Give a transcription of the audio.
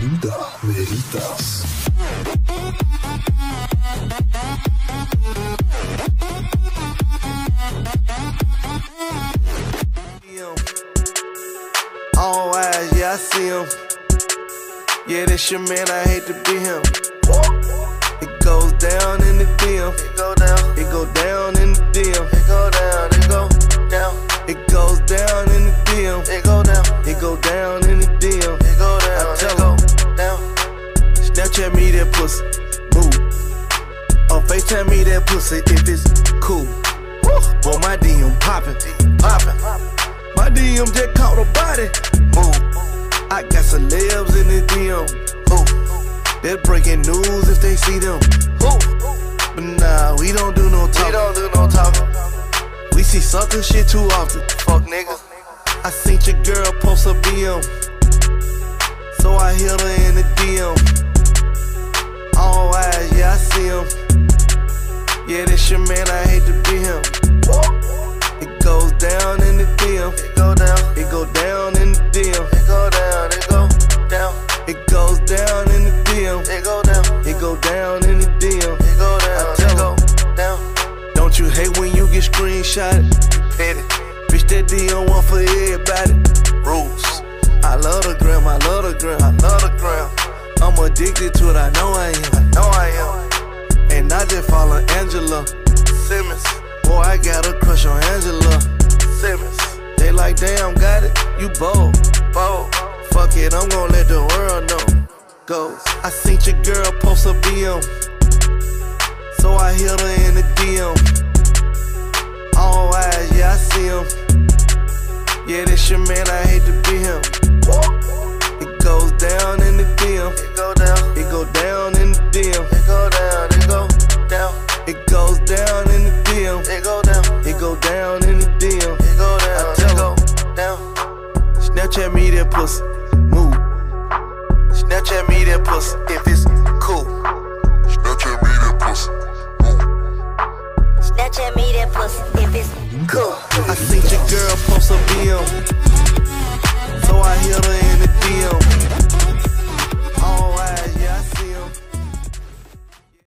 Nuda Veritas. All eyes, yeah, I see him. Yeah, this your man, I hate to be him. It goes down in the DM. It go down. It go down pussy. Move. Or FaceTime me that pussy if it's cool. Boy, my DM poppin'. Poppin'. My DM just caught a body. Move. I got celebs in the DM. Ooh. They're breaking news if they see them. Ooh. But nah, we don't do no talking. We don't do no talking. We see sucker shit too often. Fuck nigga. I seen your girl post a BM. So I hit her in the DM. Yeah, this your man, I hate to be him. It goes down in the DM. It go down. It go down in the DM. It go down. It go down. It goes down in the DM. It go down. It go down in the DM. It go down. It go down. Don't you hate when you get screenshotted? Petty. Bitch, that DM one for everybody. Rules. I love the gram. I love the gram. I love the gram. I'm addicted to it. I know I am. I know I am. I just follow Angela Simmons. Boy, I got a crush on Angela Simmons. They like, damn, got it, you bold. Bold. Fuck it, I'm gonna let the world know. Goes. I seen your girl post a BM. So I hit her in the DM. All eyes, yeah, I see him. Yeah, this your man, I hate to be him. It goes down in the pussy. Move. Snapchat me that pussy if it's cool. Snapchat me that pussy. Snapchat me that pussy if it's cool. I seen your girl post a BM. So I hit her in the DM.